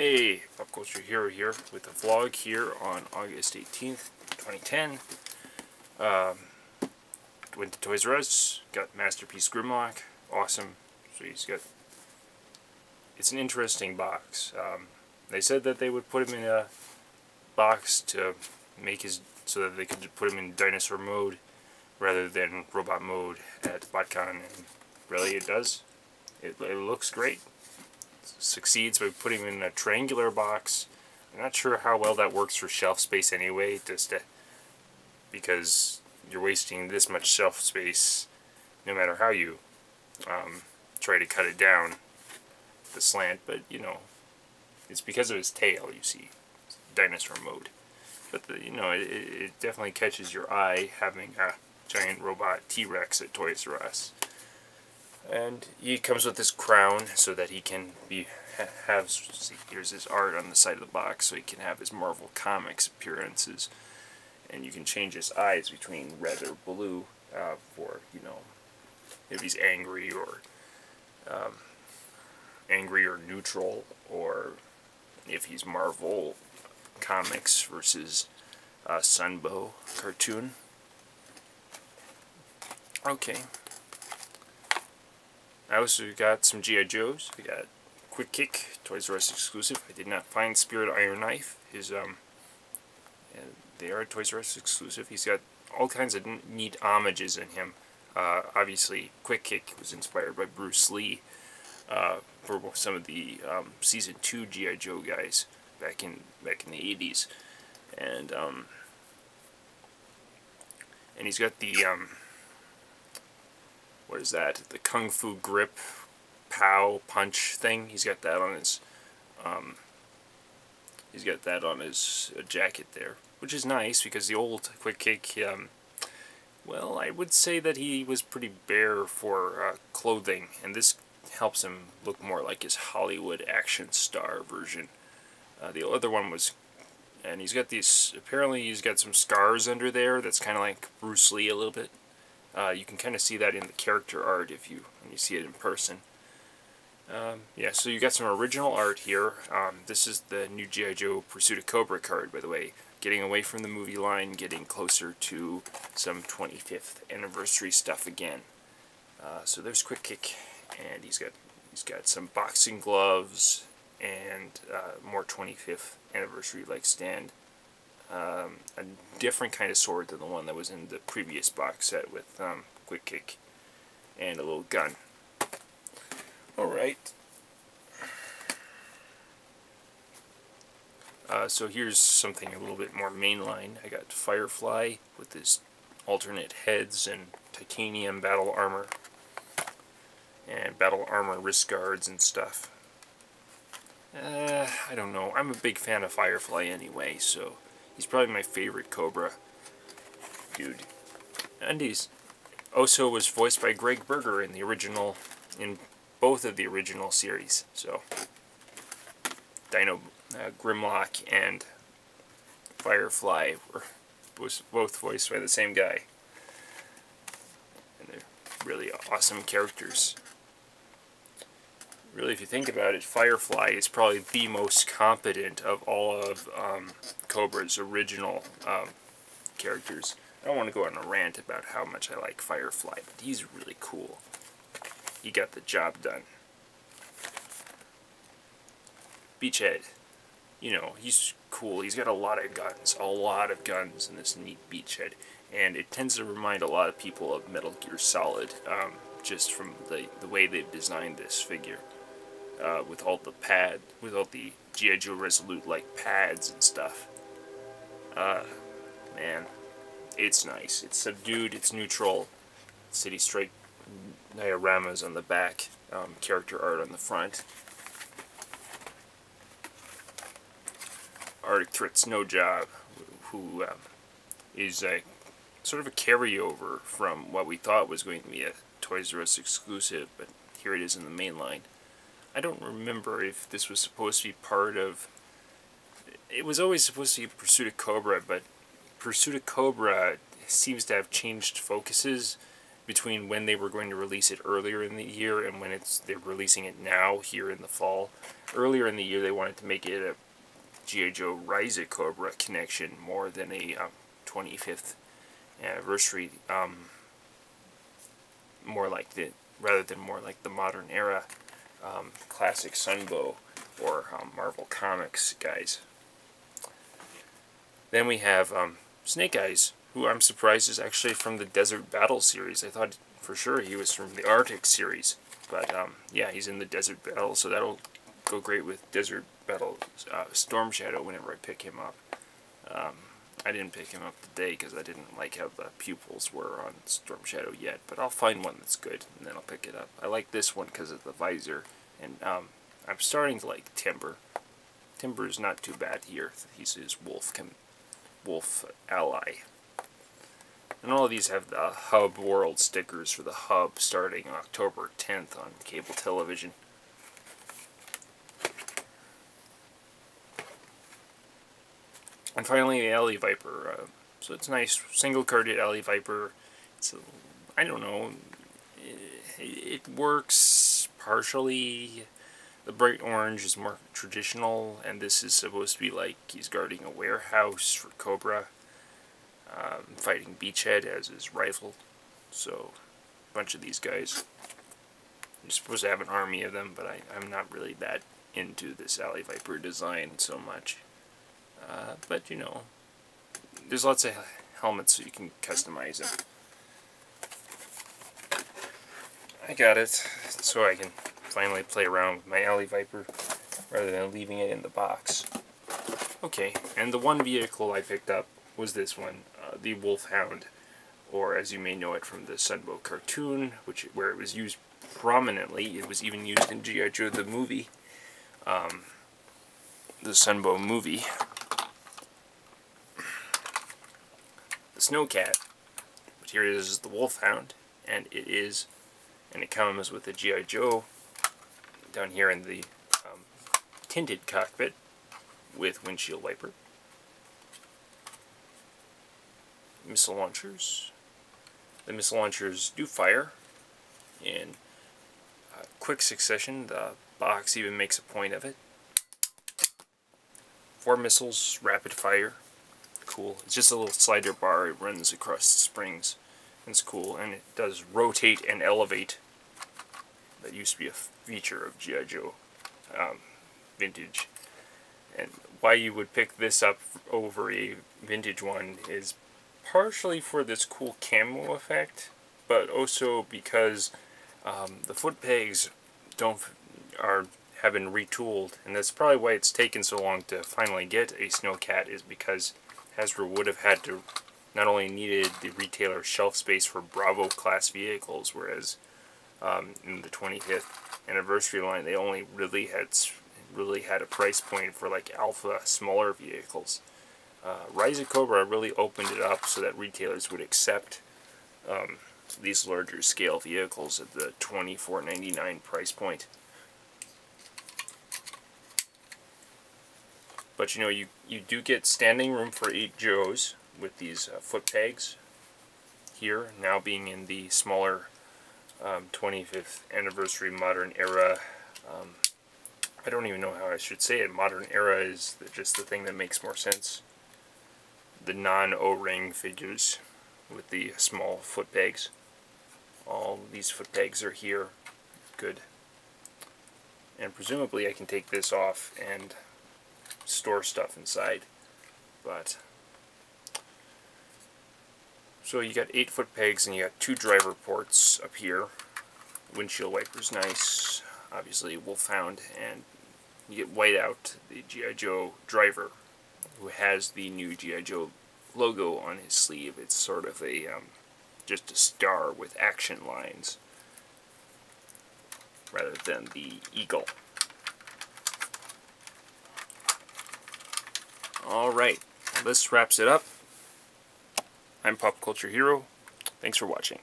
Hey, Pop Culture Hero here with a vlog here on August 18th, 2010. Um, went to Toys R Us, got Masterpiece Grimlock, awesome. So he's got, it's an interesting box. Um, they said that they would put him in a box to make his, so that they could put him in dinosaur mode rather than robot mode at BotCon, and really it does. It, it looks great succeeds by putting him in a triangular box. I'm not sure how well that works for shelf space anyway, just to, because you're wasting this much shelf space no matter how you um, try to cut it down the slant, but you know, it's because of his tail, you see, dinosaur mode. But the, you know, it, it definitely catches your eye having a giant robot T-Rex at Toys R Us. And he comes with this crown so that he can be have, see, here's his art on the side of the box so he can have his Marvel Comics appearances. And you can change his eyes between red or blue uh, for, you know, if he's angry or um, angry or neutral or if he's Marvel Comics versus uh, Sunbow cartoon. Okay. I also got some G.I. Joes. We got Quick Kick, Toys R Us exclusive. I did not find Spirit Iron Knife. His um, they are Toys R Us exclusive. He's got all kinds of neat homages in him. Uh, obviously, Quick Kick was inspired by Bruce Lee uh, for some of the um, season two GI Joe guys back in back in the 80s, and um, and he's got the um, what is that? The Kung Fu Grip Pow Punch thing. He's got that on his, um, he's got that on his uh, jacket there, which is nice because the old Quick Kick, um, well, I would say that he was pretty bare for uh, clothing, and this helps him look more like his Hollywood action star version. Uh, the other one was, and he's got these, apparently he's got some scars under there that's kind of like Bruce Lee a little bit. Uh, you can kind of see that in the character art if you when you see it in person. Um, yeah, so you got some original art here. Um, this is the new G.I. Joe Pursuit of Cobra card, by the way. Getting away from the movie line, getting closer to some 25th anniversary stuff again. Uh, so there's Quick Kick, and he's got he's got some boxing gloves and uh, more 25th anniversary like stand um, a different kind of sword than the one that was in the previous box set with um, Quick Kick and a little gun. Alright. Uh, so here's something a little bit more mainline. I got Firefly with his alternate heads and titanium battle armor and battle armor wrist guards and stuff. Uh, I don't know. I'm a big fan of Firefly anyway, so He's probably my favorite Cobra dude. And he's also was voiced by Gregg Berger in the original, in both of the original series. So, Dino uh, Grimlock and Firefly were was both voiced by the same guy. And they're really awesome characters really, if you think about it, Firefly is probably the most competent of all of um, Cobra's original um, characters. I don't want to go on a rant about how much I like Firefly, but he's really cool. He got the job done. Beachhead. You know, he's cool. He's got a lot of guns. A lot of guns in this neat Beachhead. And it tends to remind a lot of people of Metal Gear Solid, um, just from the, the way they've designed this figure uh, with all the pad, with all the G.I. Joe Resolute like pads and stuff. Uh, man, it's nice. It's subdued, it's neutral. City Strike dioramas on the back, um, character art on the front. Arctic Threat Snow Job, who um, is a sort of a carryover from what we thought was going to be a Toys R Us exclusive, but here it is in the main line. I don't remember if this was supposed to be part of... It was always supposed to be Pursuit of Cobra, but Pursuit of Cobra seems to have changed focuses, between when they were going to release it earlier in the year and when it's they're releasing it now here in the fall. Earlier in the year they wanted to make it a G.I. Joe Rise of Cobra connection more than a um, 25th anniversary, um, more like the, rather than more like the modern era um, classic Sunbow or um, Marvel Comics guys. Then we have um, Snake Eyes, who I'm surprised is actually from the Desert Battle series. I thought for sure he was from the Arctic series, but um, yeah, he's in the Desert Battle, so that'll go great with Desert Battle uh, Storm Shadow whenever I pick him up. Um, I didn't pick him up today because I didn't like how the pupils were on Storm Shadow yet, but I'll find one that's good and then I'll pick it up. I like this one because of the visor, and um, I'm starting to like Timber. Timber is not too bad here. He's his wolf, can wolf ally. And all of these have the Hub World stickers for the Hub starting October 10th on cable television. And finally, the Alley Viper. Uh, so it's a nice, single-carded Alley Viper. It's, I don't know, it, it works partially. The bright orange is more traditional, and this is supposed to be like he's guarding a warehouse for Cobra um, fighting Beachhead as his rifle. So, a bunch of these guys. You're supposed to have an army of them, but I, I'm not really that into this Alley Viper design so much. Uh, but, you know, there's lots of helmets so you can customize them. I got it, so I can finally play around with my Alley Viper rather than leaving it in the box. Okay, and the one vehicle I picked up was this one, uh, the Wolfhound, or as you may know it from the Sunbow cartoon, which where it was used prominently. It was even used in G.I. Joe the movie, um, the Sunbow movie. The Snowcat, but here is the Wolfhound, and it is, and it comes with the G.I. Joe down here in the um, tinted cockpit with windshield wiper. missile launchers. The missile launchers do fire in uh, quick succession. The box even makes a point of it. Four missiles, rapid fire. Cool. It's just a little slider bar. It runs across the springs. It's cool. And it does rotate and elevate. That used to be a feature of G.I. Joe um, vintage. And why you would pick this up over a vintage one is partially for this cool camo effect, but also because um, the foot pegs don't are have been retooled, and that's probably why it's taken so long to finally get a Snowcat is because Hasbro would have had to not only needed the retailer shelf space for Bravo class vehicles, whereas um, in the 25th anniversary line they only really had really had a price point for like alpha smaller vehicles uh, Rise of Cobra really opened it up so that retailers would accept um, these larger scale vehicles at the $24.99 price point. But you know, you, you do get standing room for 8 Joes with these uh, foot pegs here, now being in the smaller um, 25th anniversary modern era. Um, I don't even know how I should say it. Modern era is just the thing that makes more sense the non-O-ring figures with the small foot pegs. All these foot pegs are here. Good. And presumably I can take this off and store stuff inside. But so you got eight foot pegs and you got two driver ports up here. Windshield wipers nice. Obviously Wolfhound and you get Whiteout, the G.I. Joe driver who has the new G.I. Joe logo on his sleeve. It's sort of a, um, just a star with action lines rather than the eagle. Alright, this wraps it up. I'm Pop Culture Hero. Thanks for watching.